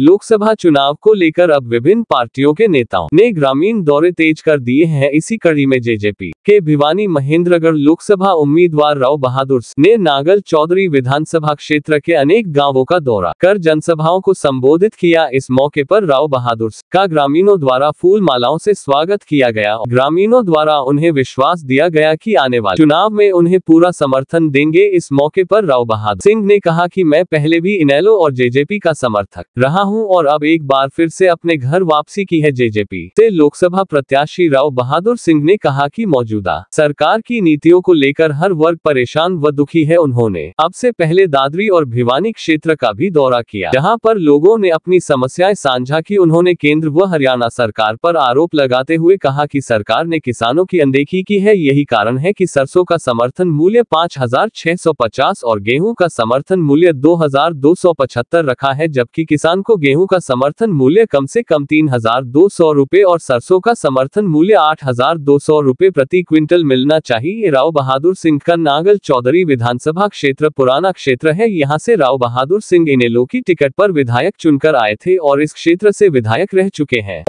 लोकसभा चुनाव को लेकर अब विभिन्न पार्टियों के नेताओं ने ग्रामीण दौरे तेज कर दिए हैं। इसी कड़ी में जेजेपी के भिवानी महेंद्रगढ़ लोकसभा उम्मीदवार राव बहादुर ने नागल चौधरी विधानसभा क्षेत्र के अनेक गाँवों का दौरा कर जनसभाओं को संबोधित किया। इस मौके पर राव बहादुर का ग्रामीणों द्वारा फूल मालाओं से स्वागत किया गया ग्रामीणों द्वारा उन्हें विश्वास दिया गया कि आने वाले चुनाव में उन्हें पूरा समर्थन देंगे। इस मौके पर राव बहादुर सिंह ने कहा कि मैं पहले भी इनेलो और जेजेपी का समर्थक रहा हूँ और अब एक बार फिर से अपने घर वापसी की है जेजेपी से लोकसभा प्रत्याशी राव बहादुर सिंह ने कहा कि मौजूदा सरकार की नीतियों को लेकर हर वर्ग परेशान व दुखी है उन्होंने। अब से पहले दादरी और भिवानी क्षेत्र का भी दौरा किया, जहाँ पर लोगों ने अपनी समस्याएँ साझा की। उन्होंने केंद्र व हरियाणा सरकार पर आरोप लगाते हुए कहा कि सरकार ने किसानों की अनदेखी की है। यही कारण है कि सरसों का समर्थन मूल्य पाँच हज़ार छह सौ पचास और गेहूँ का समर्थन मूल्य दो हज़ार दो सौ पचहत्तर रखा है, जबकि किसान को गेहूँ का समर्थन मूल्य कम से कम तीन हज़ार दो सौ रूपए और सरसों का समर्थन मूल्य आठ हज़ार दो सौ रूपए प्रति क्विंटल मिलना चाहिए। राव बहादुर सिंह का नागल चौधरी विधानसभा क्षेत्र, पुराना क्षेत्र है। यहाँ से राव बहादुर सिंह इनेलो की टिकट पर विधायक चुनकर आए थे और इस क्षेत्र से विधायक रह चुके हैं।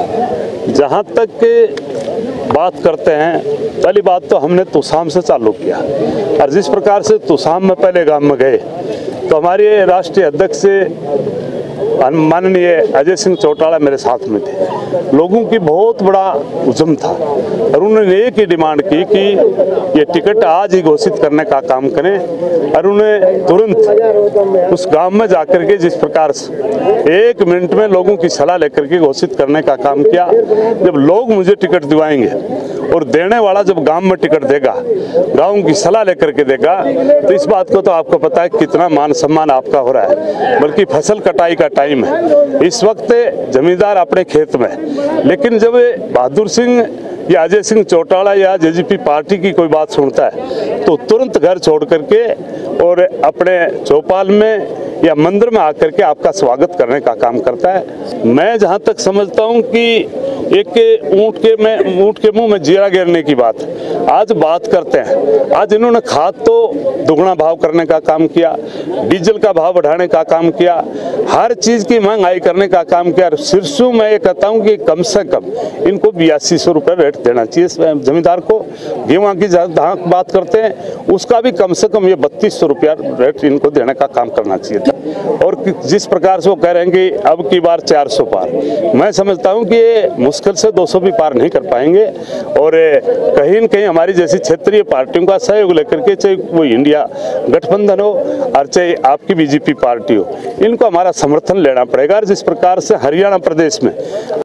जहाँ तक बात करते हैं, पहली बात तो हमने तुसाम से चालू किया। और जिस प्रकार से तुसाम में पहले गाँव में गए तो हमारे राष्ट्रीय अध्यक्ष से माननीय अजय सिंह चौटाला मेरे साथ में थे। लोगों की बहुत बड़ा उजम था और उन्होंने एक ही डिमांड की कि ये टिकट आज ही घोषित करने का काम करें और उन्हें तुरंत उस गाँव में जाकर के जिस प्रकार से एक मिनट में लोगों की सलाह लेकर के घोषित करने का काम किया। जब लोग मुझे टिकट दिवाएँगे और देने वाला जब गाँव में टिकट देगा, गाँव की सलाह लेकर के देगा तो इस बात को तो आपको पता है कितना मान सम्मान आपका हो रहा है। बल्कि फ़सल कटाई का टाइम है। इस वक्त जमींदार अपने खेत में लेकिन जब बहादुर सिंह या अजय सिंह चौटाला या जेजीपी पार्टी की कोई बात सुनता है तो तुरंत घर छोड़ करके और अपने चौपाल में या मंदिर में आकर के आपका स्वागत करने का काम करता है। मैं जहाँ तक समझता हूँ कि एक के ऊँट के में, ऊँट के मुँह में जीरा गिरने की बात। आज बात करते हैं। आज इन्होंने खाद तो दुगना भाव करने का काम किया, डीजल का भाव बढ़ाने का काम किया, हर चीज़ की महँगाई करने का काम किया सिरसू मैं ये कहता हूँ कि कम से कम इनको बयासी सौ रुपये रेट देना चाहिए जमींदार को। गेहूँ की जहाँ बात करते हैं, उसका भी कम से कम ये बत्तीस सौ रुपया रेट इनको देने का काम करना चाहिए और जिस प्रकार से वो कह रहे हैं कि अब की बार 400 पार। मैं समझता हूँ कि ये मुश्किल से 200 भी पार नहीं कर पाएँगे। और कहीं न कहीं हमारी जैसी क्षेत्रीय पार्टियों का सहयोग लेकर के चाहे वो इंडिया गठबंधन हो और चाहे आपकी बीजेपी पार्टी हो, इनको हमारा समर्थन लेना पड़ेगा। और जिस प्रकार से हरियाणा प्रदेश में